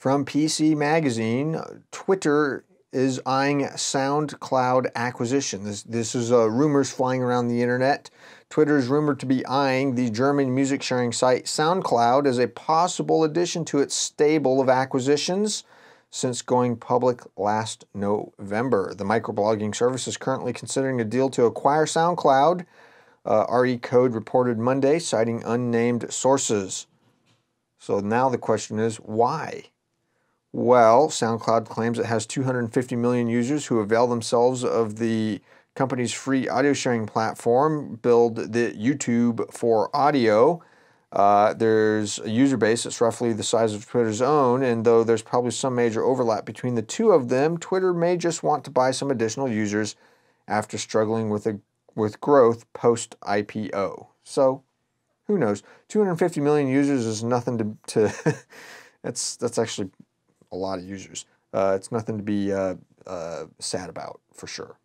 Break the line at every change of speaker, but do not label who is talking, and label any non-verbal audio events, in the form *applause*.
From PC Magazine, Twitter is eyeing SoundCloud acquisition. This, this is uh, rumors flying around the internet. Twitter is rumored to be eyeing the German music sharing site SoundCloud as a possible addition to its stable of acquisitions since going public last November. The microblogging service is currently considering a deal to acquire SoundCloud. Uh, Re/code reported Monday, citing unnamed sources. So now the question is why? Well, SoundCloud claims it has 250 million users who avail themselves of the company's free audio sharing platform, billed the YouTube for audio. Uh, there's a user base that's roughly the size of Twitter's own, and though there's probably some major overlap between the two of them, Twitter may just want to buy some additional users after struggling with a with growth post IPO. So, who knows? 250 million users is nothing to to. *laughs* that's that's actually a lot of users. Uh, it's nothing to be uh, uh, sad about for sure.